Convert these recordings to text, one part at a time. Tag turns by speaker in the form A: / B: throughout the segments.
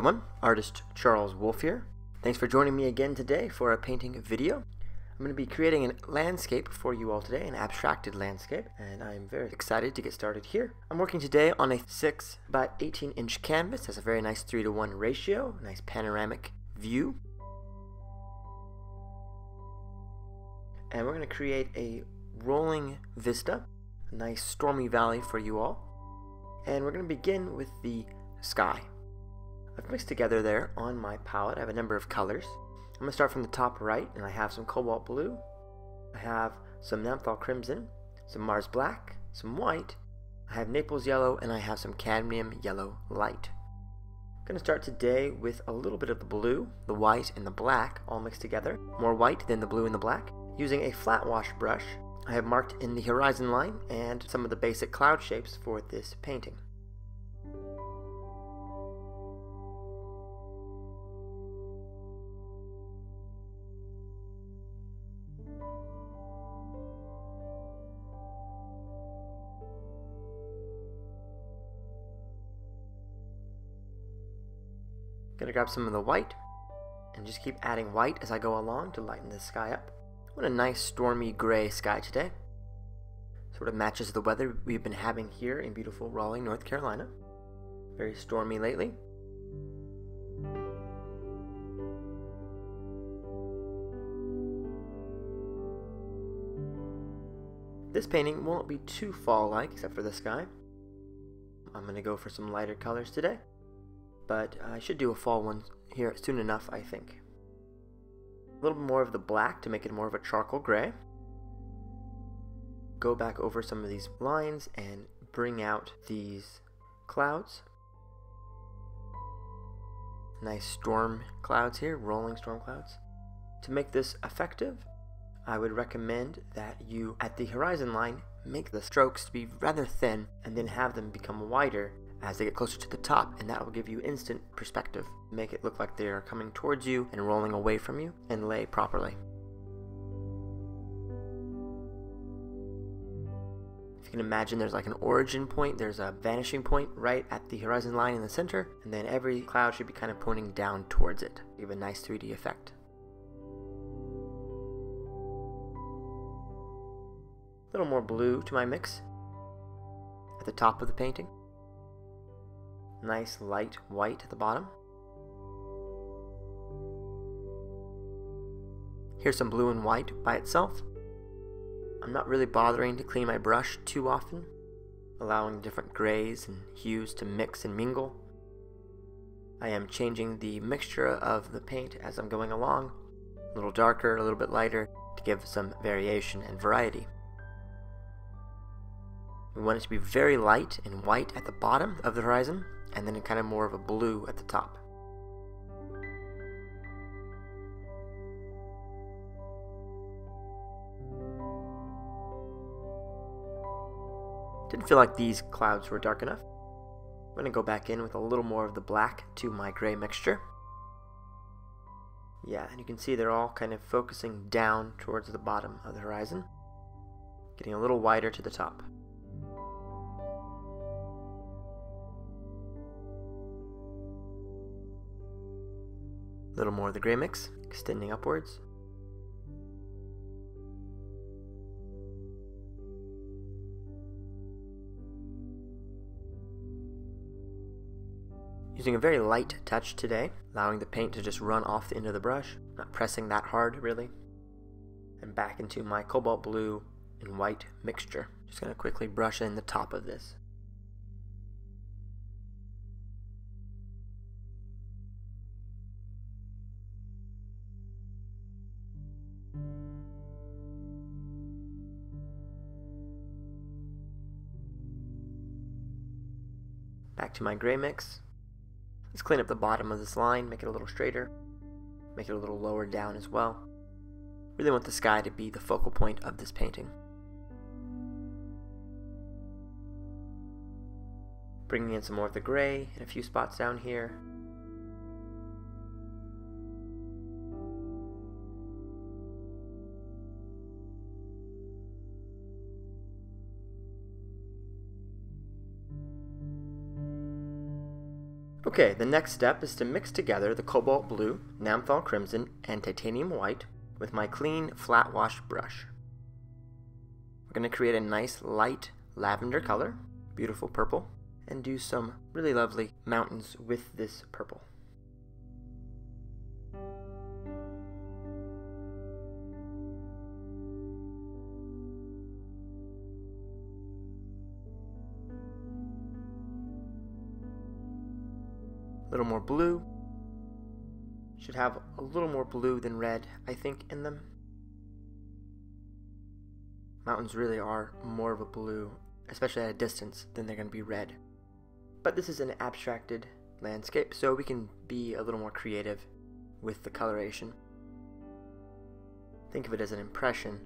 A: Everyone, artist Charles Wolf here. Thanks for joining me again today for a painting video. I'm going to be creating a landscape for you all today, an abstracted landscape, and I'm very excited to get started here. I'm working today on a 6 by 18 inch canvas. Has a very nice 3 to 1 ratio, nice panoramic view. And we're going to create a rolling vista, a nice stormy valley for you all. And we're going to begin with the sky. I've mixed together there on my palette, I have a number of colors. I'm going to start from the top right, and I have some cobalt blue, I have some Naphthol crimson, some Mars black, some white, I have Naples yellow, and I have some cadmium yellow light. I'm going to start today with a little bit of the blue, the white, and the black all mixed together, more white than the blue and the black. Using a flat wash brush, I have marked in the horizon line and some of the basic cloud shapes for this painting. Gonna grab some of the white and just keep adding white as I go along to lighten the sky up. What a nice stormy gray sky today. Sort of matches the weather we've been having here in beautiful Raleigh, North Carolina. Very stormy lately. This painting won't be too fall-like except for the sky. I'm going to go for some lighter colors today but I should do a fall one here soon enough, I think. A little more of the black to make it more of a charcoal gray. Go back over some of these lines and bring out these clouds. Nice storm clouds here, rolling storm clouds. To make this effective, I would recommend that you, at the horizon line, make the strokes to be rather thin and then have them become wider as they get closer to the top, and that will give you instant perspective. Make it look like they are coming towards you and rolling away from you, and lay properly. If you can imagine there's like an origin point, there's a vanishing point right at the horizon line in the center, and then every cloud should be kind of pointing down towards it. Give a nice 3D effect. A little more blue to my mix at the top of the painting. Nice light white at the bottom. Here's some blue and white by itself. I'm not really bothering to clean my brush too often, allowing different grays and hues to mix and mingle. I am changing the mixture of the paint as I'm going along, a little darker, a little bit lighter, to give some variation and variety. We want it to be very light and white at the bottom of the horizon, and then kind of more of a blue at the top. Didn't feel like these clouds were dark enough. I'm going to go back in with a little more of the black to my gray mixture. Yeah, and you can see they're all kind of focusing down towards the bottom of the horizon, getting a little wider to the top. A little more of the gray mix, extending upwards. Using a very light touch today, allowing the paint to just run off the end of the brush, not pressing that hard really. And back into my cobalt blue and white mixture. Just going to quickly brush in the top of this. Back to my gray mix. Let's clean up the bottom of this line, make it a little straighter, make it a little lower down as well. Really want the sky to be the focal point of this painting. Bringing in some more of the gray in a few spots down here. Okay, the next step is to mix together the cobalt blue, Naphthol crimson, and titanium white with my clean flat wash brush. We're going to create a nice light lavender color, beautiful purple, and do some really lovely mountains with this purple. Blue. Should have a little more blue than red, I think, in them. Mountains really are more of a blue, especially at a distance, than they're going to be red. But this is an abstracted landscape, so we can be a little more creative with the coloration. Think of it as an impression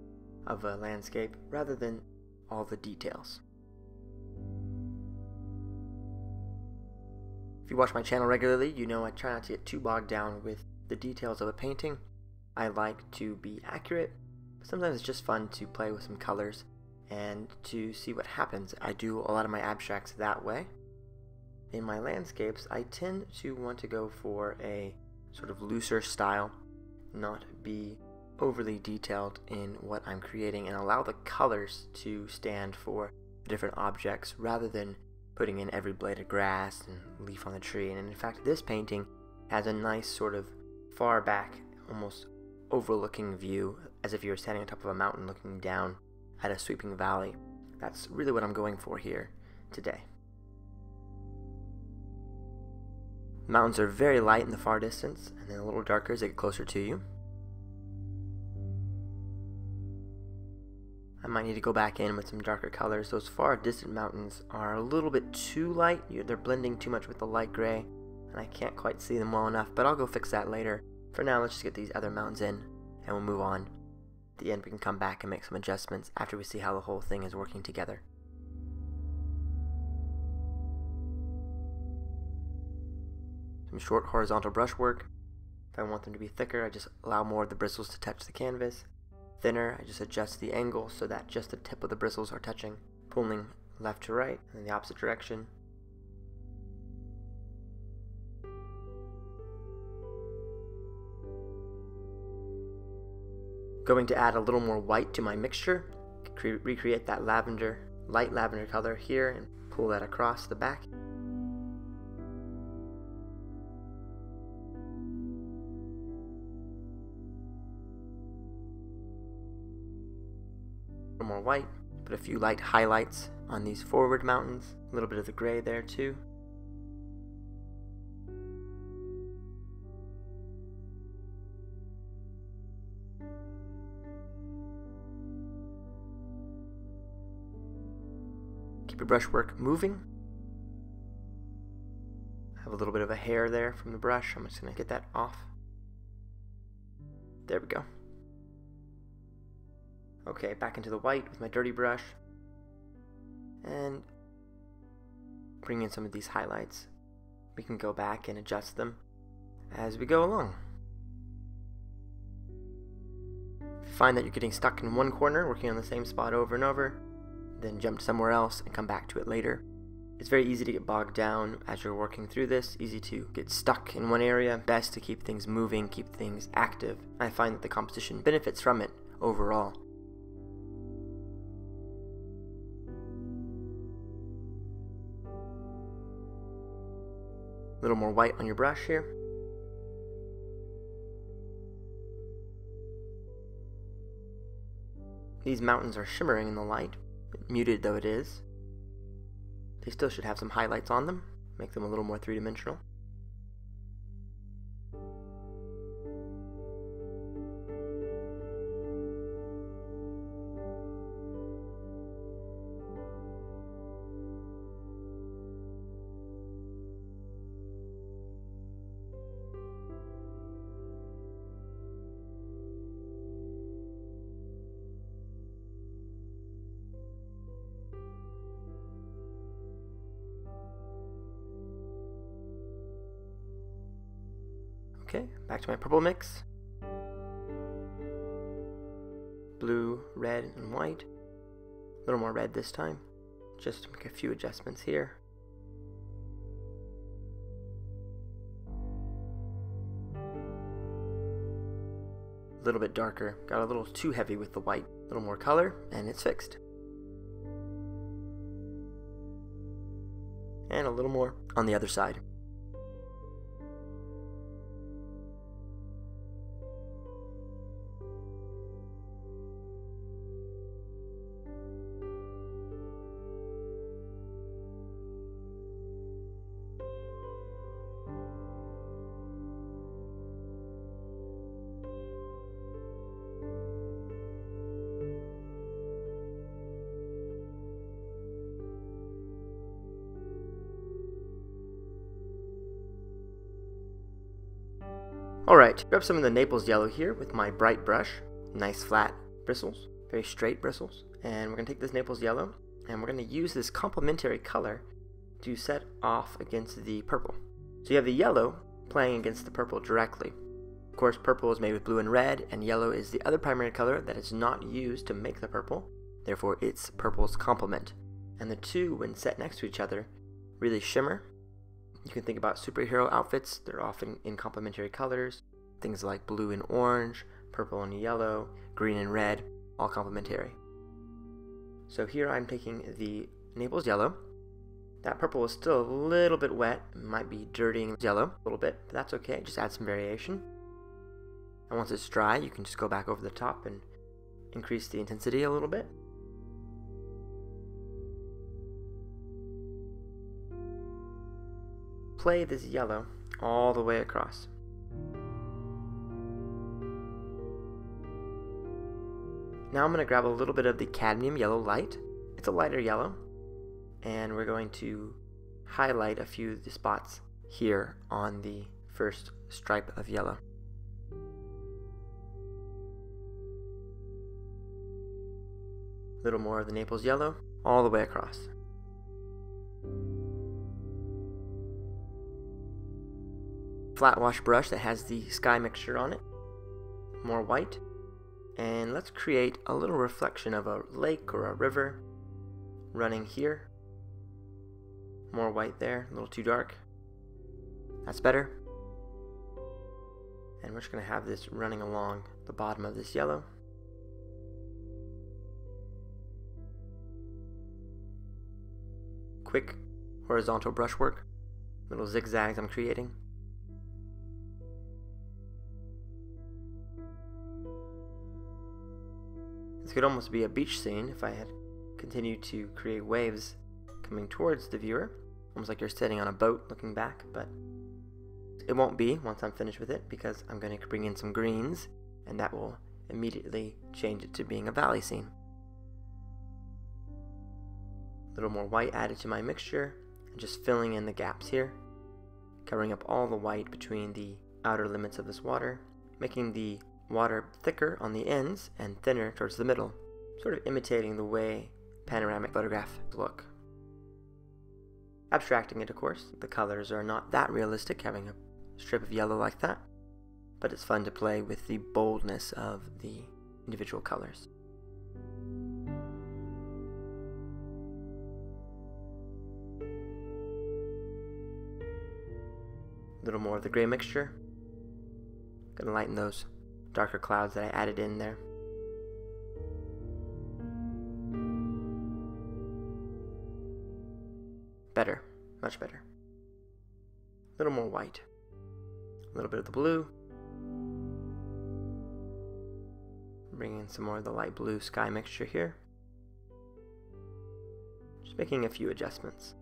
A: of a landscape rather than all the details. If you watch my channel regularly, you know I try not to get too bogged down with the details of a painting. I like to be accurate, but sometimes it's just fun to play with some colors and to see what happens. I do a lot of my abstracts that way. In my landscapes, I tend to want to go for a sort of looser style, not be overly detailed in what I'm creating, and allow the colors to stand for different objects rather than putting in every blade of grass and leaf on the tree. And in fact, this painting has a nice sort of far back, almost overlooking view, as if you were standing on top of a mountain looking down at a sweeping valley. That's really what I'm going for here today. Mountains are very light in the far distance, and then a little darker as they get closer to you. I might need to go back in with some darker colors. Those far distant mountains are a little bit too light. They're blending too much with the light gray, and I can't quite see them well enough, but I'll go fix that later. For now, let's just get these other mountains in, and we'll move on. At the end, we can come back and make some adjustments after we see how the whole thing is working together. Some short horizontal brushwork. If I want them to be thicker, I just allow more of the bristles to touch the canvas thinner, I just adjust the angle so that just the tip of the bristles are touching, pulling left to right in the opposite direction. Going to add a little more white to my mixture, recreate that lavender, light lavender color here and pull that across the back. A few light highlights on these forward mountains, a little bit of the gray there too. Keep your brushwork moving. I have a little bit of a hair there from the brush. I'm just going to get that off. There we go. Okay, back into the white with my dirty brush. And bring in some of these highlights. We can go back and adjust them as we go along. Find that you're getting stuck in one corner, working on the same spot over and over, then jump somewhere else and come back to it later. It's very easy to get bogged down as you're working through this, easy to get stuck in one area, best to keep things moving, keep things active. I find that the composition benefits from it overall. Little more white on your brush here. These mountains are shimmering in the light, muted though it is. They still should have some highlights on them, make them a little more three-dimensional. Okay, back to my purple mix. Blue, red, and white. A little more red this time, just to make a few adjustments here. A little bit darker, got a little too heavy with the white. A little more color, and it's fixed. And a little more on the other side. Alright, grab some of the Naples yellow here with my bright brush. Nice flat bristles, very straight bristles. And we're going to take this Naples yellow and we're going to use this complementary color to set off against the purple. So you have the yellow playing against the purple directly. Of course, purple is made with blue and red, and yellow is the other primary color that is not used to make the purple. Therefore, it's purple's complement. And the two, when set next to each other, really shimmer you can think about superhero outfits, they're often in complementary colors. Things like blue and orange, purple and yellow, green and red, all complementary. So here I'm taking the Naples yellow. That purple is still a little bit wet, might be dirtying yellow a little bit, but that's okay, just add some variation. And once it's dry, you can just go back over the top and increase the intensity a little bit. Play this yellow all the way across. Now I'm going to grab a little bit of the cadmium yellow light. It's a lighter yellow. And we're going to highlight a few of the spots here on the first stripe of yellow. A little more of the Naples yellow all the way across. Flat wash brush that has the sky mixture on it. More white. And let's create a little reflection of a lake or a river running here. More white there, a little too dark. That's better. And we're just going to have this running along the bottom of this yellow. Quick horizontal brushwork, little zigzags I'm creating. Could almost be a beach scene if I had continued to create waves coming towards the viewer, almost like you're sitting on a boat looking back, but it won't be once I'm finished with it because I'm going to bring in some greens and that will immediately change it to being a valley scene. A little more white added to my mixture and just filling in the gaps here, covering up all the white between the outer limits of this water, making the water thicker on the ends and thinner towards the middle, sort of imitating the way panoramic photographs look. Abstracting it, of course, the colors are not that realistic, having a strip of yellow like that, but it's fun to play with the boldness of the individual colors. A little more of the gray mixture. Gonna lighten those darker clouds that I added in there. Better, much better. A little more white. A little bit of the blue. Bring in some more of the light blue sky mixture here. Just making a few adjustments.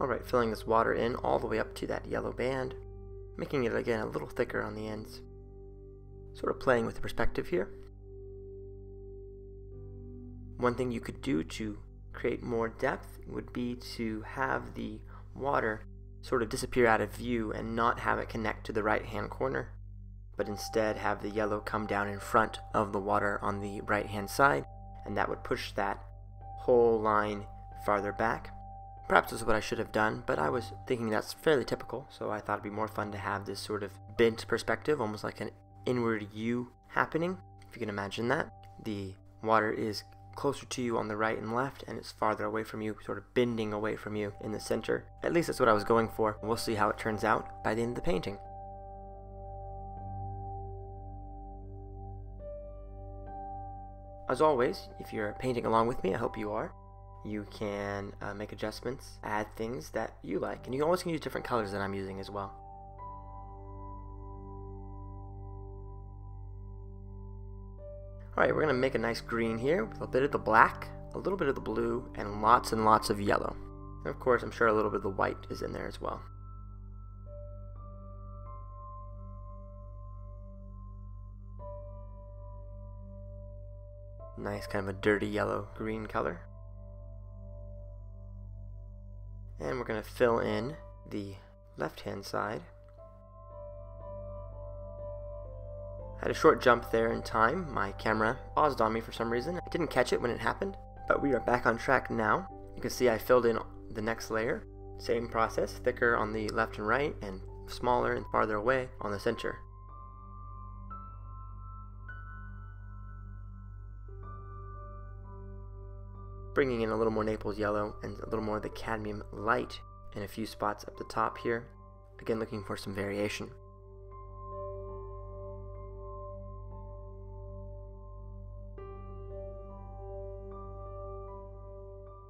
A: Alright, filling this water in all the way up to that yellow band, making it again a little thicker on the ends. Sort of playing with the perspective here. One thing you could do to create more depth would be to have the water sort of disappear out of view and not have it connect to the right hand corner, but instead have the yellow come down in front of the water on the right hand side, and that would push that whole line farther back. Perhaps this is what I should have done, but I was thinking that's fairly typical, so I thought it'd be more fun to have this sort of bent perspective, almost like an inward U happening, if you can imagine that. The water is closer to you on the right and left, and it's farther away from you, sort of bending away from you in the center. At least that's what I was going for. We'll see how it turns out by the end of the painting. As always, if you're painting along with me, I hope you are, you can uh, make adjustments, add things that you like, and you always can use different colors that I'm using as well. Alright, we're going to make a nice green here with a bit of the black, a little bit of the blue, and lots and lots of yellow. And of course, I'm sure a little bit of the white is in there as well. Nice kind of a dirty yellow green color. And we're going to fill in the left hand side. I Had a short jump there in time. My camera paused on me for some reason. I didn't catch it when it happened, but we are back on track now. You can see I filled in the next layer. Same process, thicker on the left and right and smaller and farther away on the center. Bringing in a little more Naples yellow and a little more of the cadmium light in a few spots up the top here. Again, looking for some variation.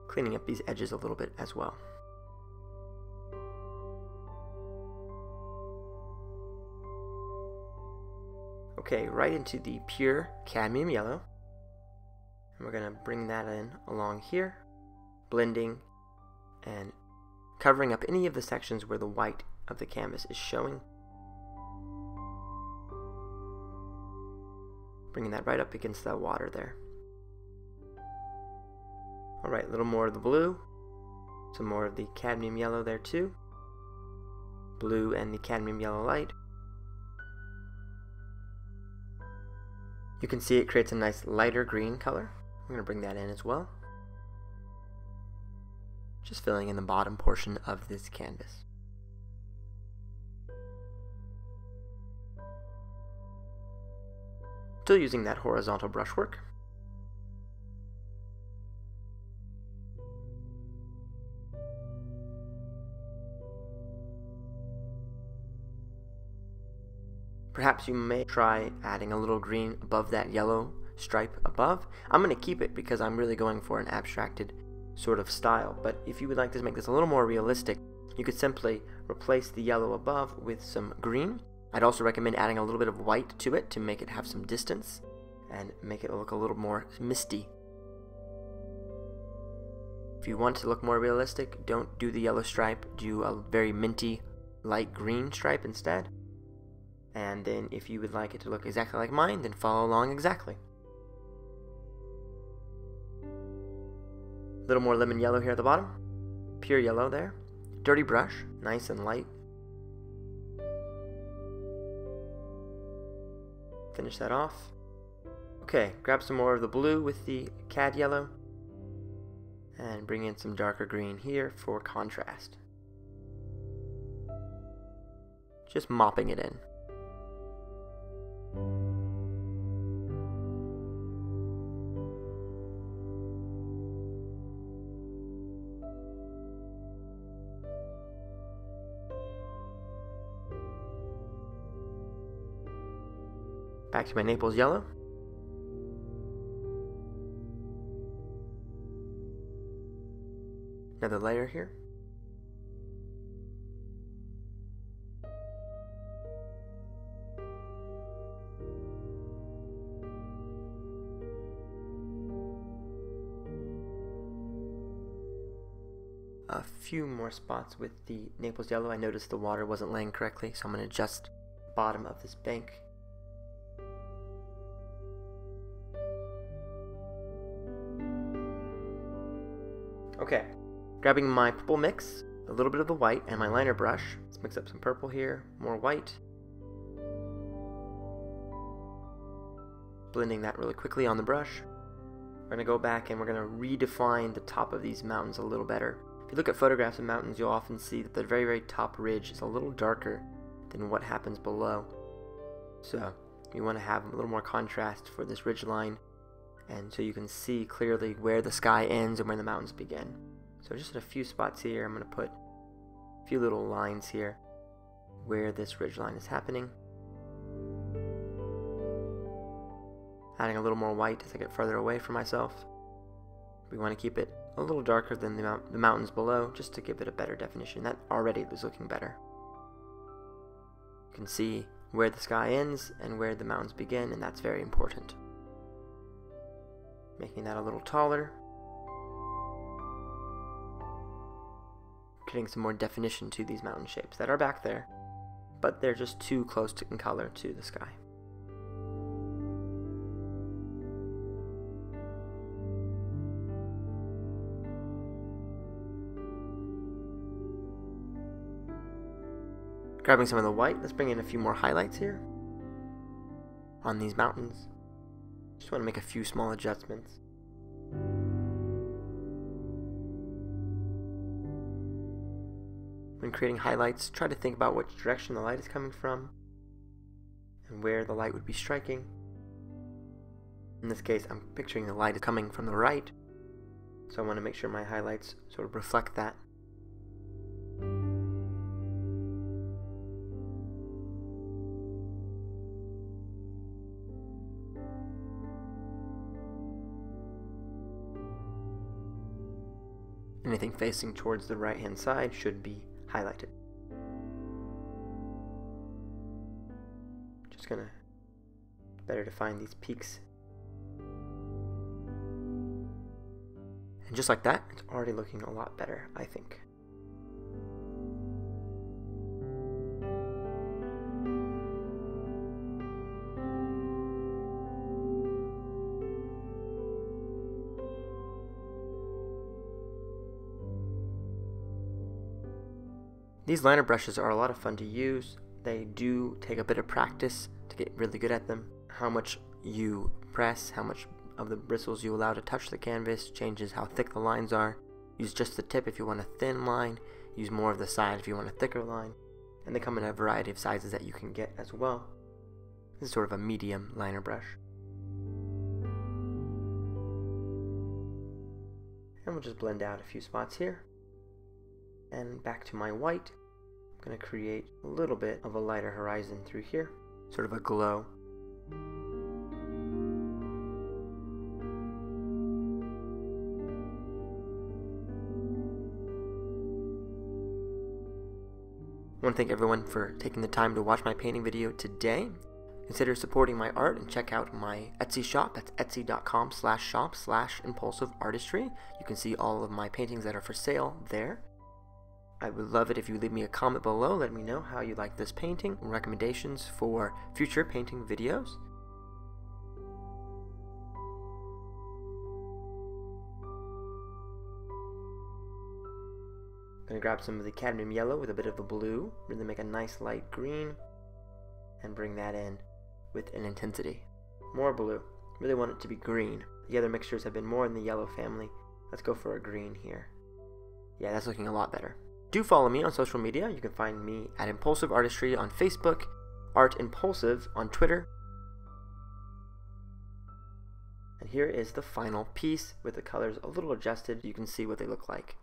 A: Cleaning up these edges a little bit as well. Okay, right into the pure cadmium yellow. And we're going to bring that in along here, blending and covering up any of the sections where the white of the canvas is showing. Bringing that right up against that water there. Alright, a little more of the blue, some more of the cadmium yellow there too. Blue and the cadmium yellow light. You can see it creates a nice lighter green color. I'm going to bring that in as well. Just filling in the bottom portion of this canvas. Still using that horizontal brushwork. Perhaps you may try adding a little green above that yellow stripe above. I'm going to keep it because I'm really going for an abstracted sort of style, but if you would like to make this a little more realistic, you could simply replace the yellow above with some green. I'd also recommend adding a little bit of white to it to make it have some distance and make it look a little more misty. If you want to look more realistic, don't do the yellow stripe, do a very minty light green stripe instead. And then if you would like it to look exactly like mine, then follow along exactly. Little more lemon yellow here at the bottom. Pure yellow there. Dirty brush, nice and light. Finish that off. Okay, grab some more of the blue with the cad yellow. And bring in some darker green here for contrast. Just mopping it in. Back to my Naples yellow. Another layer here. a few more spots with the Naples yellow. I noticed the water wasn't laying correctly, so I'm going to adjust bottom of this bank Okay, grabbing my purple mix, a little bit of the white, and my liner brush. Let's mix up some purple here, more white. Blending that really quickly on the brush. We're to go back and we're to redefine the top of these mountains a little better. If you look at photographs of mountains, you'll often see that the very, very top ridge is a little darker than what happens below. So, You want to have a little more contrast for this ridge line and so you can see clearly where the sky ends and where the mountains begin. So just in a few spots here, I'm going to put a few little lines here where this ridge line is happening. Adding a little more white as I get further away from myself. We want to keep it a little darker than the, mount the mountains below just to give it a better definition. That already is looking better. You can see where the sky ends and where the mountains begin and that's very important. Making that a little taller. Getting some more definition to these mountain shapes that are back there, but they're just too close to, in color to the sky. Grabbing some of the white, let's bring in a few more highlights here on these mountains. Just want to make a few small adjustments. When creating highlights, try to think about which direction the light is coming from and where the light would be striking. In this case, I'm picturing the light coming from the right, so I want to make sure my highlights sort of reflect that. Facing towards the right hand side should be highlighted. Just gonna better define these peaks. And just like that, it's already looking a lot better, I think. These liner brushes are a lot of fun to use. They do take a bit of practice to get really good at them. How much you press, how much of the bristles you allow to touch the canvas changes how thick the lines are. Use just the tip if you want a thin line, use more of the side if you want a thicker line, and they come in a variety of sizes that you can get as well. This is sort of a medium liner brush. And we'll just blend out a few spots here. And back to my white. I'm going to create a little bit of a lighter horizon through here, sort of a glow. I want to thank everyone for taking the time to watch my painting video today. Consider supporting my art and check out my Etsy shop. That's etsy.com slash shop slash impulsive artistry. You can see all of my paintings that are for sale there. I would love it if you leave me a comment below. Let me know how you like this painting recommendations for future painting videos. To grab some of the cadmium yellow with a bit of a blue, really make a nice light green, and bring that in with an intensity. More blue. Really want it to be green. The other mixtures have been more in the yellow family. Let's go for a green here. Yeah, that's looking a lot better. Do follow me on social media. You can find me at Impulsive Artistry on Facebook, Art Impulsive on Twitter. And here is the final piece with the colors a little adjusted. You can see what they look like.